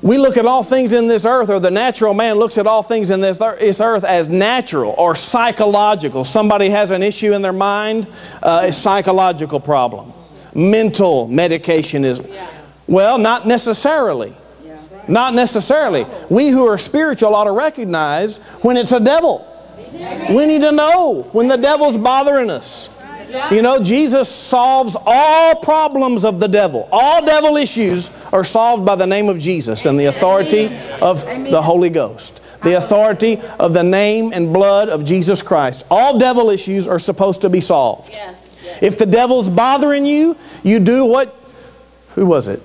We look at all things in this earth, or the natural man looks at all things in this ear- earth as natural or psychological. Somebody has an issue in their mind, uh, a psychological problem. Mental medication is, well, not necessarily. Not necessarily. We who are spiritual ought to recognize when it's a devil. We need to know when the devil's bothering us. You know, Jesus solves all problems of the devil. All devil issues are solved by the name of Jesus and the authority of the Holy Ghost. The authority of the name and blood of Jesus Christ. All devil issues are supposed to be solved. If the devil's bothering you, you do what, who was it?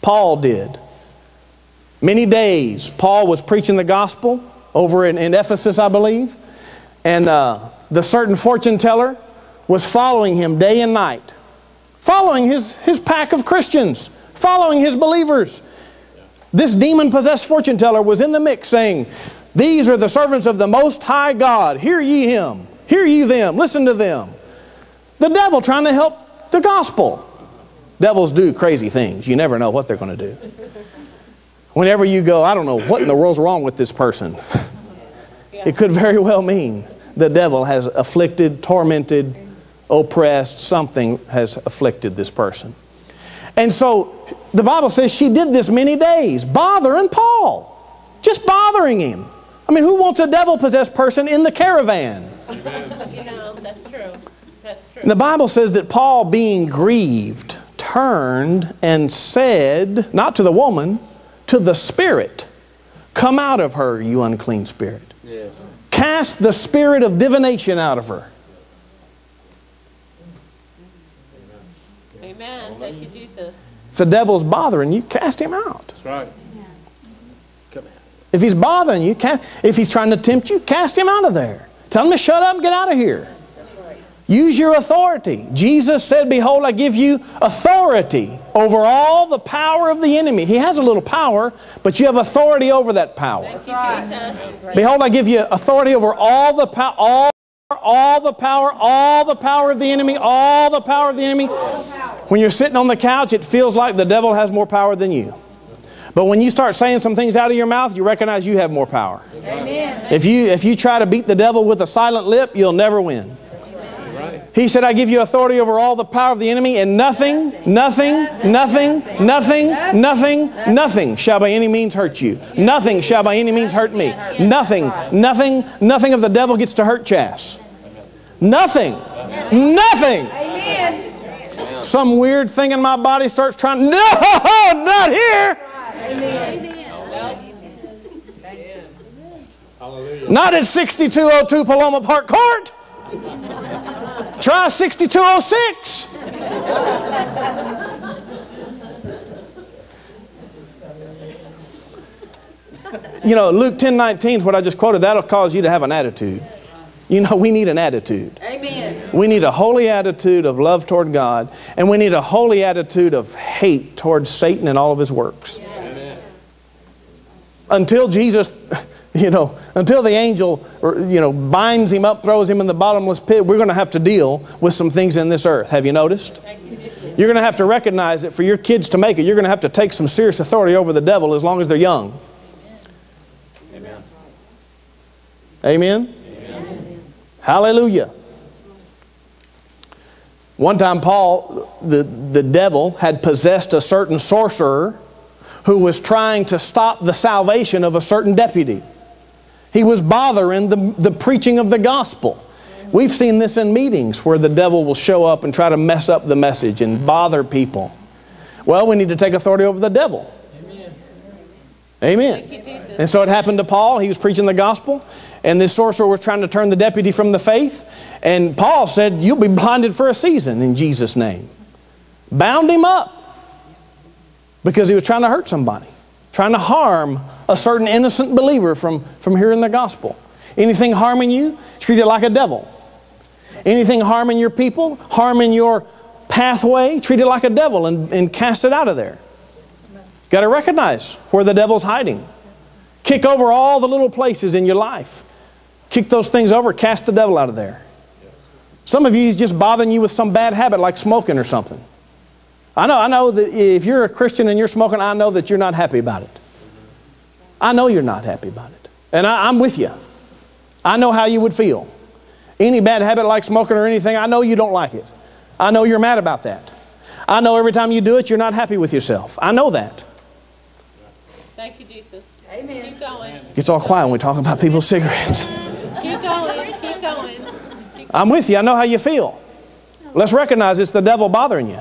Paul did. Many days, Paul was preaching the gospel over in, in Ephesus, I believe. And uh, the certain fortune teller was following him day and night, following his, his pack of Christians, following his believers. This demon possessed fortune teller was in the mix saying, These are the servants of the Most High God. Hear ye him. Hear ye them. Listen to them. The devil trying to help the gospel. Devils do crazy things. You never know what they're going to do. Whenever you go, I don't know what in the world's wrong with this person. [laughs] It could very well mean the devil has afflicted, tormented, oppressed, something has afflicted this person. And so the Bible says she did this many days, bothering Paul, just bothering him. I mean, who wants a devil possessed person in the caravan? You know, that's true. That's true. The Bible says that Paul, being grieved, turned and said, not to the woman, to the spirit, Come out of her, you unclean spirit. Yes. Cast the spirit of divination out of her. Amen. Thank you, Jesus. If the devil's bothering you, cast him out. That's right. Come out. If he's bothering you, cast, if he's trying to tempt you, cast him out of there. Tell him to shut up and get out of here. Use your authority. Jesus said, Behold, I give you authority over all the power of the enemy. He has a little power, but you have authority over that power. You, Behold, I give you authority over all the power, all, all the power, all the power of the enemy, all the power of the enemy. When you're sitting on the couch, it feels like the devil has more power than you. But when you start saying some things out of your mouth, you recognize you have more power. Amen. If you if you try to beat the devil with a silent lip, you'll never win. He said, I give you authority over all the power of the enemy, and nothing, nothing, nothing, nothing, nothing, nothing shall by any means hurt you. Nothing shall by any means hurt me. Nothing, nothing, nothing of the devil gets to hurt Chas. Nothing. Nothing. Some weird thing in my body starts trying, no, [laughs] not here. Not at 6202 Paloma Park Court. Try 6206. You know, Luke 10 19 is what I just quoted. That'll cause you to have an attitude. You know, we need an attitude. Amen. We need a holy attitude of love toward God, and we need a holy attitude of hate towards Satan and all of his works. Until Jesus, [laughs] you know, until the angel, you know, binds him up, throws him in the bottomless pit, we're going to have to deal with some things in this earth. Have you noticed? You're going to have to recognize that for your kids to make it, you're going to have to take some serious authority over the devil as long as they're young. Amen. Amen. Hallelujah. One time, Paul, the, the devil, had possessed a certain sorcerer who was trying to stop the salvation of a certain deputy. He was bothering the, the preaching of the gospel. We've seen this in meetings where the devil will show up and try to mess up the message and bother people. Well, we need to take authority over the devil. Amen. You, And so it happened to Paul. He was preaching the gospel, and this sorcerer was trying to turn the deputy from the faith. And Paul said, You'll be blinded for a season in Jesus' name. Bound him up because he was trying to hurt somebody, trying to harm a certain innocent believer from, from hearing the gospel. Anything harming you, treat it like a devil. Anything harming your people, harming your pathway, treat it like a devil and, and cast it out of there. Got to recognize where the devil's hiding. Kick over all the little places in your life. Kick those things over, cast the devil out of there. Some of you, he's just bothering you with some bad habit like smoking or something. I know, I know that if you're a Christian and you're smoking, I know that you're not happy about it. I know you're not happy about it. And I, I'm with you. I know how you would feel. Any bad habit like smoking or anything, I know you don't like it. I know you're mad about that. I know every time you do it, you're not happy with yourself. I know that. Thank you, Jesus. Amen. Keep going. Gets all quiet when we talk about people's cigarettes. Keep going. Keep going. I'm with you. I know how you feel. Let's recognize it's the devil bothering you.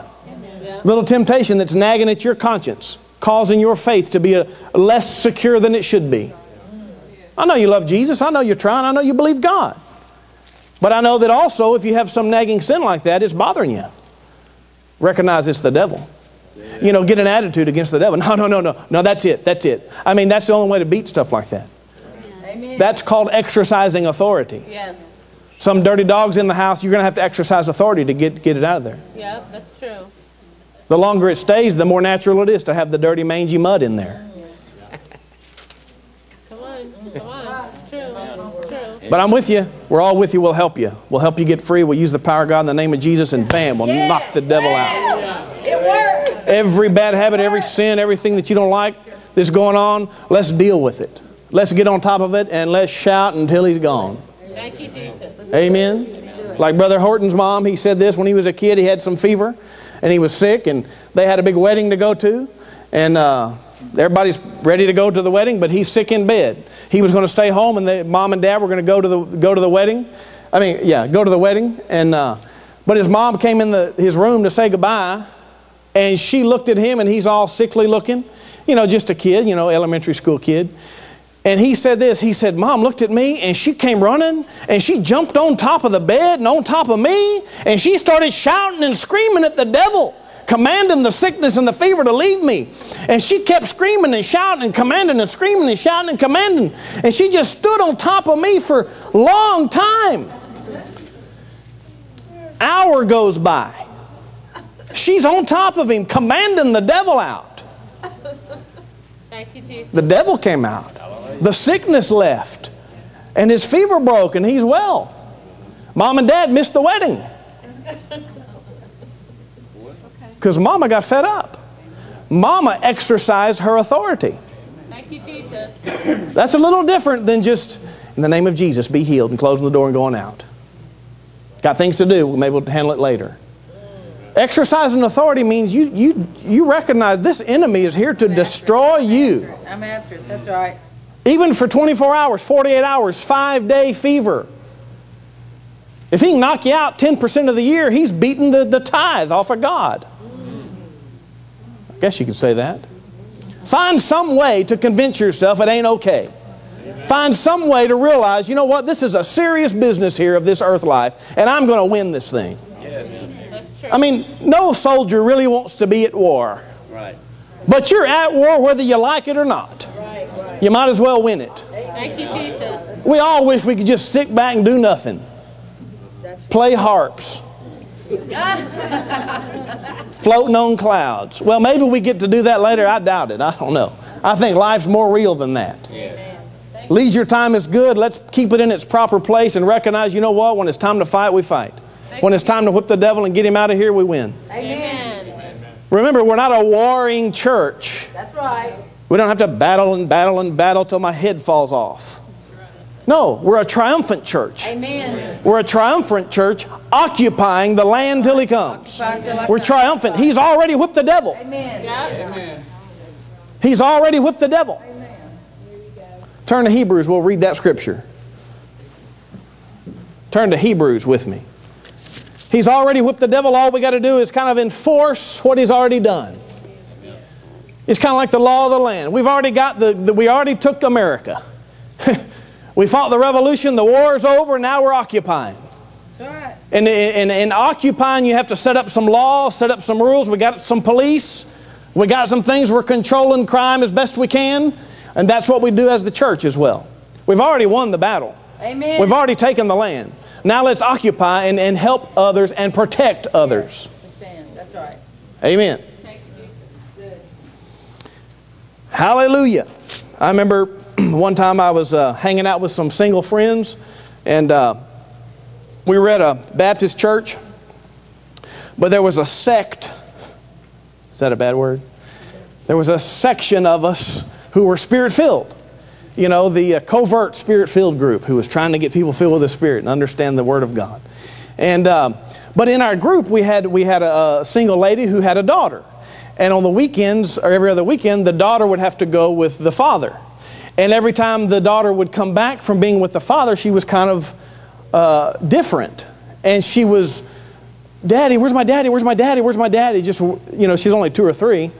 Yeah. Little temptation that's nagging at your conscience, causing your faith to be a, less secure than it should be. I know you love Jesus. I know you're trying. I know you believe God. But I know that also, if you have some nagging sin like that, it's bothering you. Recognize it's the devil. You know, get an attitude against the devil. [laughs] No, no, no, no. No, that's it. That's it. I mean, that's the only way to beat stuff like that. Amen. That's called exercising authority. Yes. Some dirty dogs in the house, you're going to have to exercise authority to get, get it out of there. Yep, that's true. The longer it stays, the more natural it is to have the dirty, mangy mud in there. Come on. Come on. It's true. It's true. But I'm with you. We're all with you. We'll help you. We'll help you get free. We'll use the power of God in the name of Jesus, and bam, we'll Yes. knock the devil out. It works. Every bad habit, every sin, everything that you don't like that's going on, let's deal with it. Let's get on top of it and let's shout until he's gone. Thank you, Jesus. Amen. Like Brother Horton's mom, he said this when he was a kid. He had some fever and he was sick, and they had a big wedding to go to. And uh, everybody's ready to go to the wedding, but he's sick in bed. He was going to stay home, and the, mom and dad were going to go to the go to the wedding. I mean, yeah, go to the wedding. And uh, But his mom came in the, his room to say goodbye, and she looked at him, and he's all sickly looking. You know, just a kid, you know, elementary school kid. And he said this He said, Mom looked at me, and she came running, and she jumped on top of the bed and on top of me, and she started shouting and screaming at the devil commanding the sickness and the fever to leave me. And she kept screaming and shouting and commanding and screaming and shouting and commanding. And she just stood on top of me for a long time. Hour goes by. She's on top of him, commanding the devil out. Thank you, Jesus. The devil came out. The sickness left. And his fever broke and he's well. Mom and dad missed the wedding. Because mama got fed up. Mama exercised her authority. Thank you, Jesus. [clears throat] That's a little different than just, in the name of Jesus, be healed and closing the door and going out. Got things to do, maybe we'll handle it later. Exercising authority means you, you, you recognize this enemy is here to destroy you. I'm after it, that's right. Even for 24 hours, 48 hours, five day fever. If he can knock you out 10% of the year, he's beating the, the tithe off of God. I guess you could say that. Find some way to convince yourself it ain't okay. Find some way to realize, you know what, this is a serious business here of this earth life, and I'm going to win this thing. I mean, no soldier really wants to be at war. Right. But you're at war whether you like it or not. You might as well win it. Thank you, Jesus. We all wish we could just sit back and do nothing. Play harps. [laughs] Floating on clouds. Well, maybe we get to do that later. I doubt it. I don't know. I think life's more real than that. Leisure time is good. Let's keep it in its proper place and recognize, you know what? When it's time to fight, we fight. When it's time to whip the devil and get him out of here, we win. Amen. Remember, we're not a warring church. That's right. We don't have to battle and battle and battle till my head falls off. No, we're a triumphant church. Amen. We're a triumphant church occupying the land till he comes. Occupy till I We're triumphant. He's already whipped the devil. Amen. Yep. He's already whipped the devil. Turn to Hebrews, we'll read that scripture. Turn to Hebrews with me. He's already whipped the devil. All we got to do is kind of enforce what he's already done. It's kind of like the law of the land. We've already got the, the we already took America. [laughs] we fought the revolution, the war is over, now we're occupying. That's right. And in, in occupying, you have to set up some laws, set up some rules. We got some police. We got some things. We're controlling crime as best we can. And that's what we do as the church as well. We've already won the battle. Amen. We've already taken the land. Now let's occupy and, and help others and protect others. Defend. That's right. Amen. Thank you, Jesus. Hallelujah. I remember [clears throat] one time I was uh, hanging out with some single friends, and uh, we were at a Baptist church, but there was a sect. Is that a bad word? There was a section of us who were spirit filled. You know, the uh, covert spirit filled group who was trying to get people filled with the Spirit and understand the Word of God. And, um, but in our group, we had, we had a, a single lady who had a daughter. And on the weekends, or every other weekend, the daughter would have to go with the father. And every time the daughter would come back from being with the father, she was kind of uh, different. And she was, Daddy, where's my daddy? Where's my daddy? Where's my daddy? Just, you know, she's only two or three.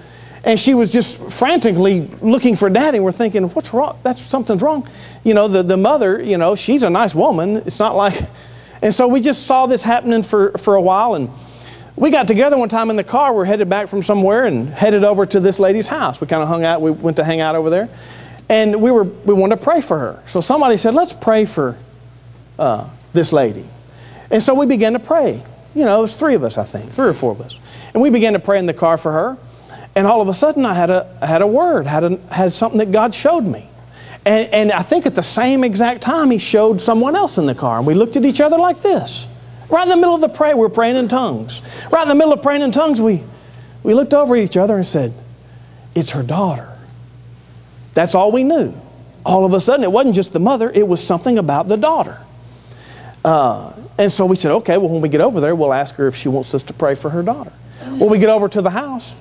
And she was just frantically looking for daddy. We're thinking, what's wrong? That's something's wrong. You know, the, the mother, you know, she's a nice woman. It's not like, and so we just saw this happening for, for a while. And we got together one time in the car. We're headed back from somewhere and headed over to this lady's house. We kind of hung out. We went to hang out over there. And we, were, we wanted to pray for her. So somebody said, let's pray for uh, this lady. And so we began to pray. You know, it was three of us, I think, three or four of us. And we began to pray in the car for her. And all of a sudden, I had a, I had a word, had, a, had something that God showed me. And, and I think at the same exact time, He showed someone else in the car. And we looked at each other like this. Right in the middle of the prayer, we're praying in tongues. Right in the middle of praying in tongues, we, we looked over at each other and said, It's her daughter. That's all we knew. All of a sudden, it wasn't just the mother, it was something about the daughter. Uh, and so we said, okay, well, when we get over there, we'll ask her if she wants us to pray for her daughter. Well, we get over to the house,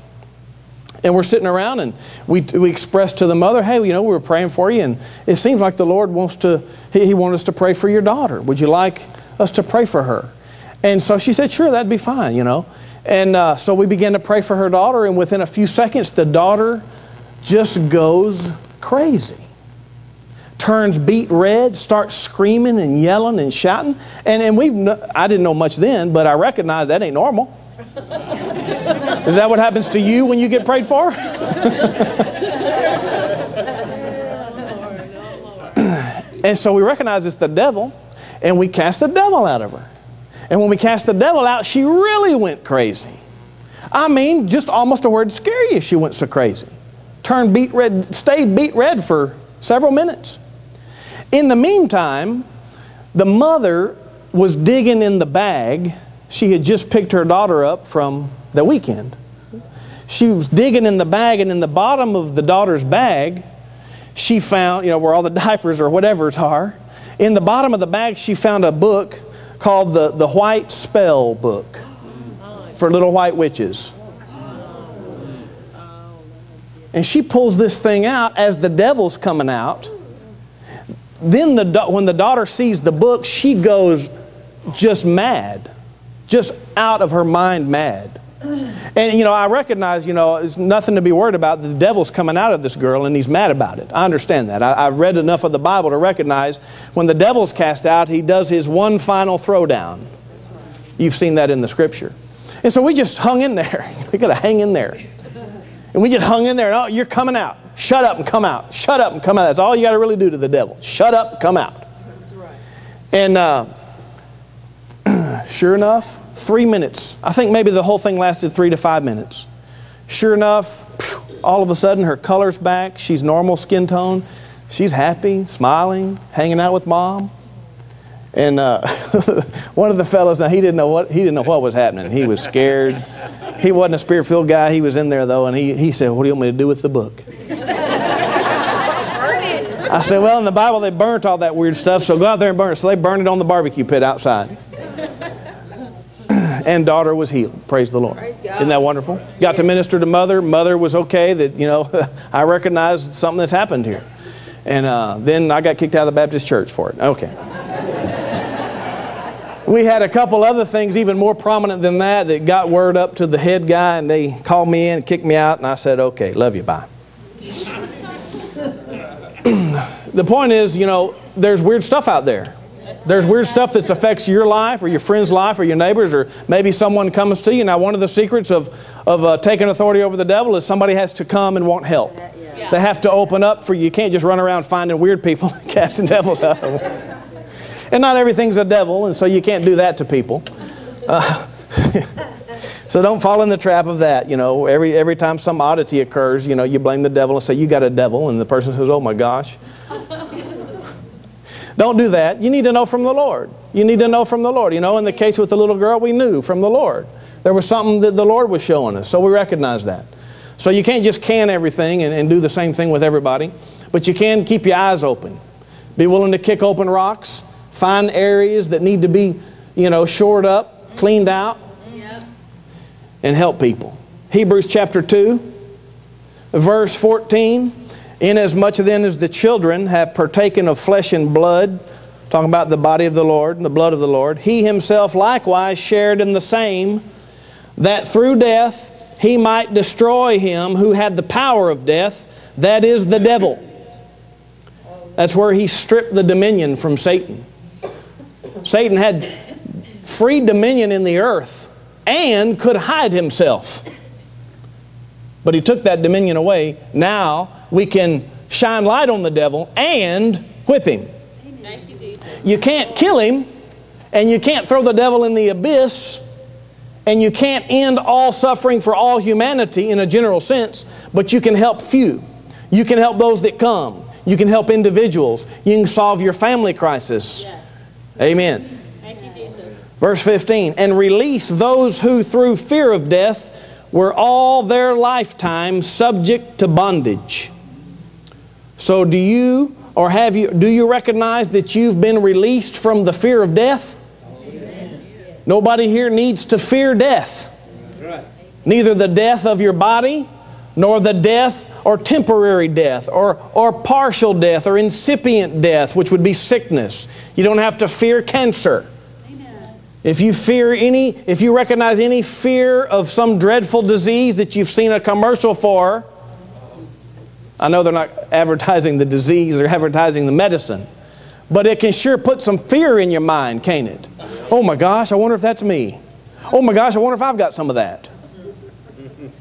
and we're sitting around, and we, we expressed to the mother, hey, you know, we were praying for you, and it seems like the Lord wants to, He, he wanted us to pray for your daughter. Would you like us to pray for her? And so she said, Sure, that'd be fine, you know. And uh, so we began to pray for her daughter, and within a few seconds, the daughter just goes crazy. Turns beet red, starts screaming and yelling and shouting. And, and kn- I didn't know much then, but I recognize that ain't normal. [laughs] Is that what happens to you when you get prayed for? [laughs] and so we recognize it's the devil, and we cast the devil out of her. And when we cast the devil out, she really went crazy. I mean, just almost a word scare you, she went so crazy. Turned beet red, stayed beet red for several minutes. In the meantime, the mother was digging in the bag. She had just picked her daughter up from the weekend. She was digging in the bag, and in the bottom of the daughter's bag, she found, you know, where all the [laughs] diapers or whatever's are. In the bottom of the bag, she found a book called the, the White Spell Book for little white witches. And she pulls this thing out as the devil's coming out. Then, the, when the daughter sees the book, she goes just mad, just out of her mind mad. And, you know, I recognize, you know, it's nothing to be worried about. The devil's coming out of this girl and he's mad about it. I understand that. I, I've read enough of the Bible to recognize when the devil's cast out, he does his one final throwdown. You've seen that in the scripture. And so we just hung in there. [laughs] We got to hang in there. And we just hung in there. And, Oh, you're coming out. Shut up and come out. Shut up and come out. That's all you got to really do to the devil. Shut up, come out. And uh, [clears throat] sure enough, three minutes. I think maybe the whole thing lasted three to five minutes. Sure enough, all of a sudden her color's back. She's normal skin tone. She's happy, smiling, hanging out with mom. And uh, [laughs] one of the fellows, now he didn't know what he didn't know what was happening. He was scared. He wasn't a spirit-filled guy. He was in there though, and he, he said, "What do you want me to do with the book?" I said, "Well, in the Bible they burnt all that weird stuff, so go out there and burn it." So they burned it on the barbecue pit outside. And daughter was healed. Praise the Lord. Praise. Isn't that wonderful? Got to minister to mother. Mother was okay. That you know, [laughs] I recognized something that's happened here. And uh, then I got kicked out of the Baptist church for it. Okay. we had a couple other things even more prominent than that that got word up to the head guy, and they called me in and kicked me out, and I said, "Okay, love you, bye." [clears throat] the point is, you know, there's weird stuff out there. There's weird stuff that affects your life or your friend's life or your neighbors or maybe someone comes to you. Now, one of the secrets of, of uh, taking authority over the devil is somebody has to come and want help. They have to open up for you. You can't just run around finding weird people [laughs] and casting devils out of them. And not everything's a devil, and so you can't do that to people. Uh, [laughs] so don't fall in the trap of that. You know, every, every time some oddity occurs, you know, you blame the devil and say, You got a devil. And the person says, Oh my gosh. Don't do that. You need to know from the Lord. You need to know from the Lord. You know, in the case with the little girl, we knew from the Lord. There was something that the Lord was showing us, so we recognize that. So you can't just can everything and, and do the same thing with everybody, but you can keep your eyes open. Be willing to kick open rocks, find areas that need to be, you know, shored up, cleaned out, and help people. Hebrews chapter 2, verse 14. Inasmuch then as the children have partaken of flesh and blood, talking about the body of the Lord and the blood of the Lord, he himself likewise shared in the same, that through death he might destroy him who had the power of death, that is the devil. That's where he stripped the dominion from Satan. Satan had free dominion in the earth and could hide himself. But he took that dominion away. Now we can shine light on the devil and whip him. You, You can't kill him, and you can't throw the devil in the abyss, and you can't end all suffering for all humanity in a general sense, but you can help few. You can help those that come. You can help individuals. You can solve your family crisis. Amen. You, Verse 15, and release those who through fear of death were all their lifetime subject to bondage. So do you or have you do you recognize that you've been released from the fear of death? Nobody here needs to fear death. Neither the death of your body, nor the death or temporary death, or, or partial death, or incipient death, which would be sickness. You don't have to fear cancer. If you fear any, if you recognize any fear of some dreadful disease that you've seen a commercial for, I know they're not advertising the disease, they're advertising the medicine. But it can sure put some fear in your mind, can't it? Oh my gosh, I wonder if that's me. Oh my gosh, I wonder if I've got some of that.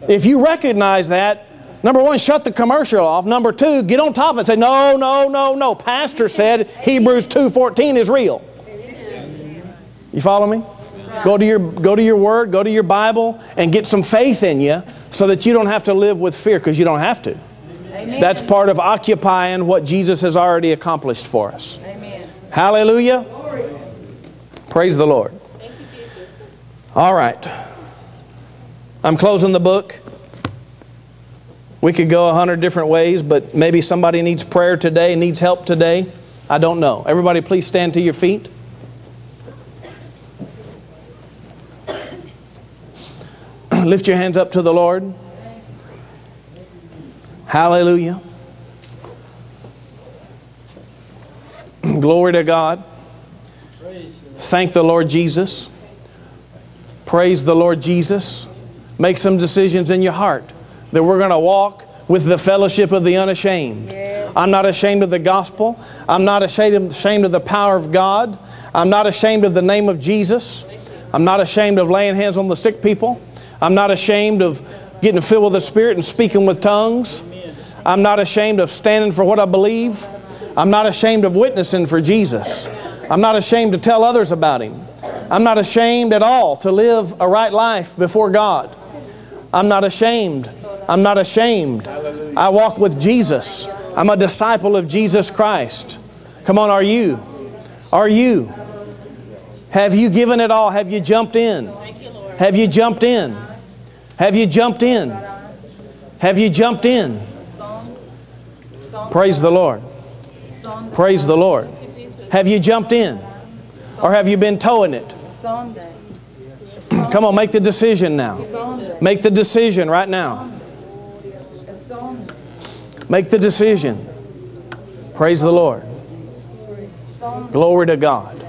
If you recognize that, number one, shut the commercial off. Number two, get on top of it and say, no, no, no, no. Pastor said Hebrews 2.14 is real. You follow me? Go to, your, go to your word, go to your Bible, and get some faith in you so that you don't have to live with fear because you don't have to. Amen. That's part of occupying what Jesus has already accomplished for us. Amen. Hallelujah. Praise the Lord. All right. I'm closing the book. We could go a hundred different ways, but maybe somebody needs prayer today, needs help today. I don't know. Everybody, please stand to your feet. [clears throat] Lift your hands up to the Lord. Hallelujah. Glory to God. Thank the Lord Jesus. Praise the Lord Jesus. Make some decisions in your heart that we're going to walk with the fellowship of the unashamed. I'm not ashamed of the gospel. I'm not ashamed ashamed of the power of God. I'm not ashamed of the name of Jesus. I'm not ashamed of laying hands on the sick people. I'm not ashamed of getting filled with the Spirit and speaking with tongues. I'm not ashamed of standing for what I believe. I'm not ashamed of witnessing for Jesus. I'm not ashamed to tell others about Him. I'm not ashamed at all to live a right life before God. I'm not ashamed. I'm not ashamed. I walk with Jesus. I'm a disciple of Jesus Christ. Come on, are you? Are you? Have you given it all? Have you jumped in? Have you jumped in? Have you jumped in? Have you jumped in? Praise the Lord. Praise the Lord. Have you jumped in? Or have you been towing it? Come on, make the decision now. Make the decision right now. Make the decision. Praise the Lord. Glory to God.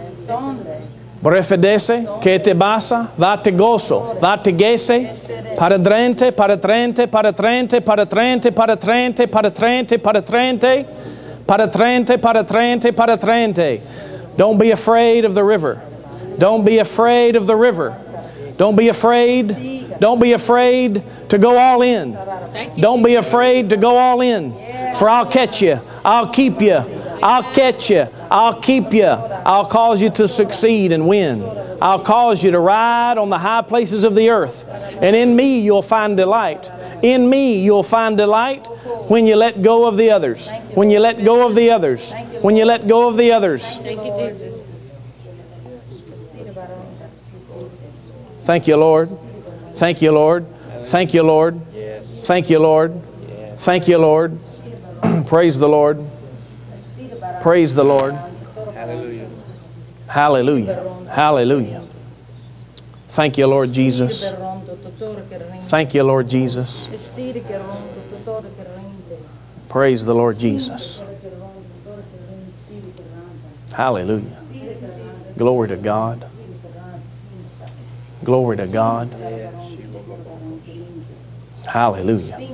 Sunday. Prefedese que te basa, date gozo, date gese, para trente, para trente, para trente, para trente, para trente, para trente, para trente, para trente, para trente, para trente. Don't be afraid of the river. Don't be afraid of the river. Don't be afraid. Don't be afraid to go all in. Don't be afraid to go all in. For I'll catch you. I'll keep you. I'll catch you. I'll keep you. I'll cause you to succeed and win. I'll cause you to ride on the high places of the earth. And in me you'll find delight. In me you'll find delight when you let go of the others. When you let go of the others. When you let go of the others. Thank you, Jesus. Thank you, Lord. Thank you, Lord. Thank you, Lord. Thank you, Lord. Thank you, Lord. [clears throat] Praise the Lord. Praise the Lord. Hallelujah. Hallelujah. Thank you, Lord Jesus. Thank you, Lord Jesus. Praise the Lord Jesus. Hallelujah. Glory to God. Glory to God. Hallelujah.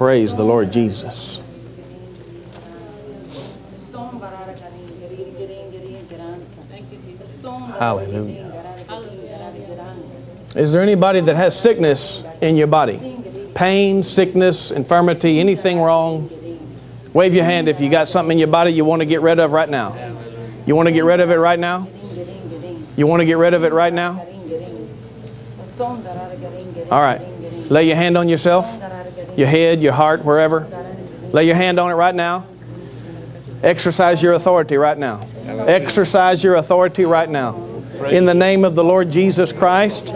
Praise the Lord Jesus. Hallelujah. Is there anybody that has sickness in your body? Pain, sickness, infirmity, anything wrong? Wave your hand if you got something in your body you want to get rid of right now. You want to get rid of it right now? You want to get rid of it right now? All right. Lay your hand on yourself, your head, your heart, wherever. Lay your hand on it right now. Exercise your authority right now. Exercise your authority right now. In the name of the Lord Jesus Christ,